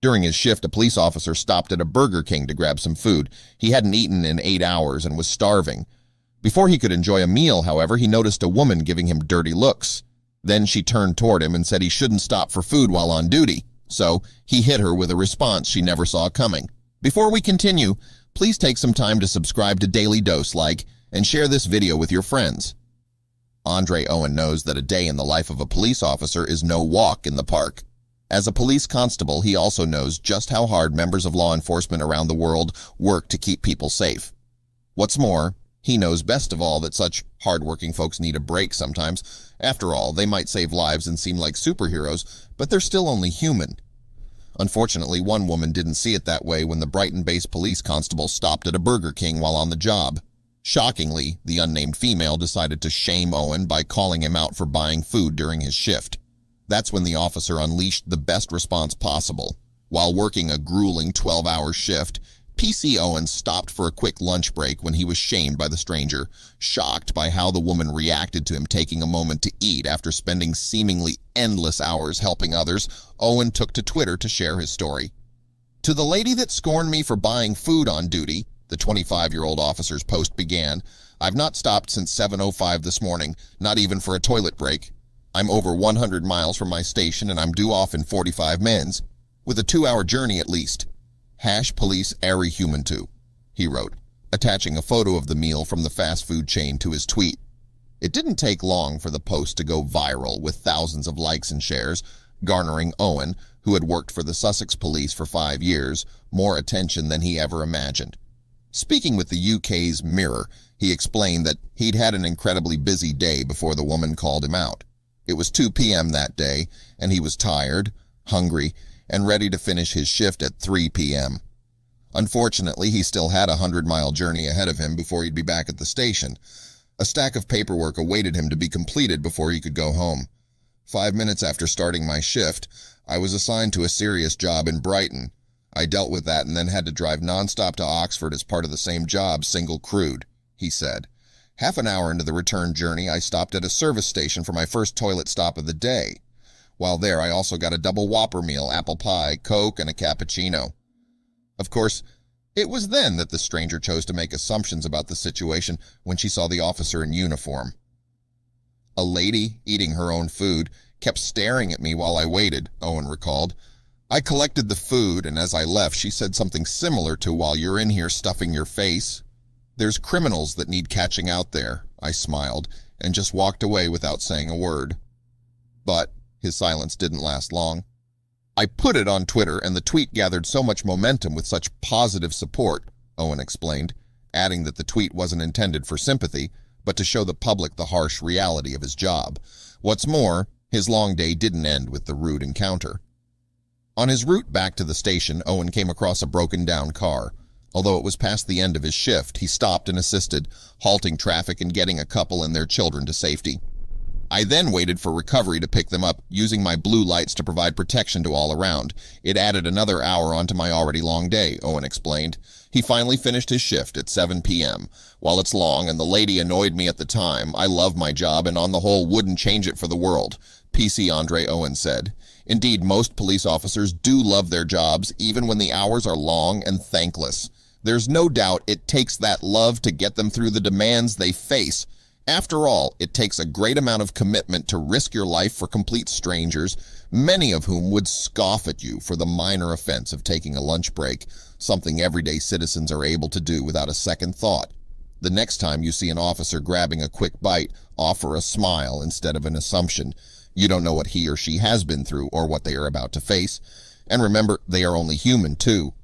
During his shift, a police officer stopped at a Burger King to grab some food. He hadn't eaten in eight hours and was starving. Before he could enjoy a meal, however, he noticed a woman giving him dirty looks. Then she turned toward him and said he shouldn't stop for food while on duty. So he hit her with a response she never saw coming. Before we continue, please take some time to subscribe to Daily Dose, like, and share this video with your friends. Andre Owen knows that a day in the life of a police officer is no walk in the park. As a police constable, he also knows just how hard members of law enforcement around the world work to keep people safe. What's more, he knows best of all that such hardworking folks need a break sometimes. After all, they might save lives and seem like superheroes, but they're still only human. Unfortunately, one woman didn't see it that way when the Brighton-based police constable stopped at a Burger King while on the job. Shockingly, the unnamed female decided to shame Owen by calling him out for buying food during his shift. That's when the officer unleashed the best response possible. While working a grueling 12-hour shift, PC Owens stopped for a quick lunch break when he was shamed by the stranger. Shocked by how the woman reacted to him taking a moment to eat after spending seemingly endless hours helping others, Owen took to Twitter to share his story. To the lady that scorned me for buying food on duty, the 25-year-old officer's post began, I've not stopped since 7.05 this morning, not even for a toilet break. I'm over 100 miles from my station and I'm due off in 45 minutes, with a two-hour journey at least. Hash police every human too, he wrote, attaching a photo of the meal from the fast food chain to his tweet. It didn't take long for the post to go viral with thousands of likes and shares, garnering Owen, who had worked for the Sussex police for five years, more attention than he ever imagined. Speaking with the UK's Mirror, he explained that he'd had an incredibly busy day before the woman called him out. It was 2 p.m. that day, and he was tired, hungry, and ready to finish his shift at 3 p.m. Unfortunately, he still had a hundred-mile journey ahead of him before he'd be back at the station. A stack of paperwork awaited him to be completed before he could go home. Five minutes after starting my shift, I was assigned to a serious job in Brighton. I dealt with that and then had to drive nonstop to Oxford as part of the same job, single crewed, he said. Half an hour into the return journey, I stopped at a service station for my first toilet stop of the day. While there, I also got a double Whopper meal, apple pie, Coke, and a cappuccino. Of course, it was then that the stranger chose to make assumptions about the situation when she saw the officer in uniform. A lady, eating her own food, kept staring at me while I waited, Owen recalled. I collected the food, and as I left, she said something similar to, while you're in here stuffing your face, there's criminals that need catching out there, I smiled, and just walked away without saying a word. But his silence didn't last long. I put it on Twitter, and the tweet gathered so much momentum with such positive support, Owen explained, adding that the tweet wasn't intended for sympathy, but to show the public the harsh reality of his job. What's more, his long day didn't end with the rude encounter. On his route back to the station, Owen came across a broken down car. Although it was past the end of his shift, he stopped and assisted, halting traffic and getting a couple and their children to safety. I then waited for recovery to pick them up, using my blue lights to provide protection to all around. It added another hour onto my already long day, Owen explained. He finally finished his shift at 7 p.m. While it's long and the lady annoyed me at the time, I love my job and on the whole wouldn't change it for the world, PC Andre Owen said. Indeed, most police officers do love their jobs, even when the hours are long and thankless. There's no doubt it takes that love to get them through the demands they face. After all, it takes a great amount of commitment to risk your life for complete strangers, many of whom would scoff at you for the minor offense of taking a lunch break, something everyday citizens are able to do without a second thought. The next time you see an officer grabbing a quick bite, offer a smile instead of an assumption. You don't know what he or she has been through or what they are about to face. And remember, they are only human too.